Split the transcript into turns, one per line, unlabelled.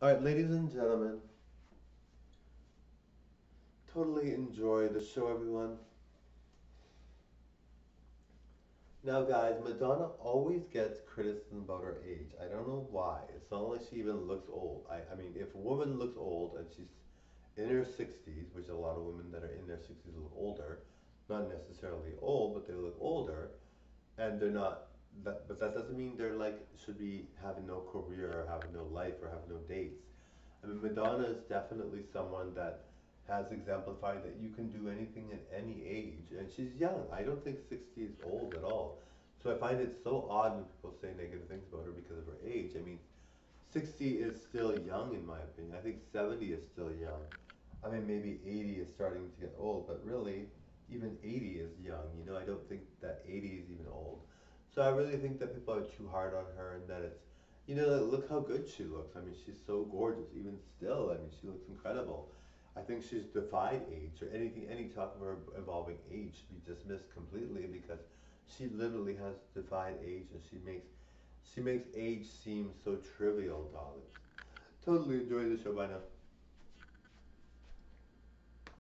All right, ladies and gentlemen, totally enjoy the show, everyone. Now, guys, Madonna always gets criticism about her age. I don't know why. It's not like she even looks old. I, I mean, if a woman looks old and she's in her 60s, which a lot of women that are in their 60s look older, not necessarily old, but they look older, and they're not that, but that doesn't mean they're like should be having no career or having no life or having no dates. I mean, Madonna is definitely someone that has exemplified that you can do anything at any age, and she's young. I don't think 60 is old at all. So I find it so odd when people say negative things about her because of her age. I mean, 60 is still young in my opinion. I think 70 is still young. I mean, maybe 80 is starting to get old, but really, even 80 is young. You know, I don't think that 80 is even old. So I really think that people are too hard on her and that it's, you know, look how good she looks. I mean, she's so gorgeous. Even still, I mean, she looks incredible. I think she's defied age or anything, any talk of her involving age should be dismissed completely because she literally has defied age and she makes, she makes age seem so trivial, darling. Totally enjoy the show by now.